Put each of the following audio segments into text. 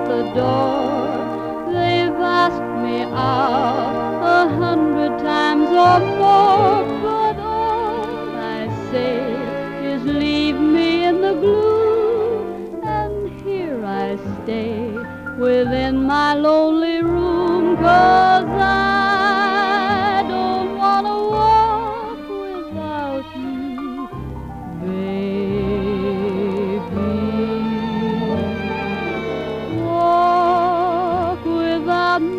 at the door. They've asked me out a hundred times or more, but all I say is leave me in the gloom, and here I stay within my lonely room, cause I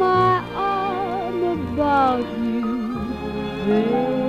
my arm about you. Baby.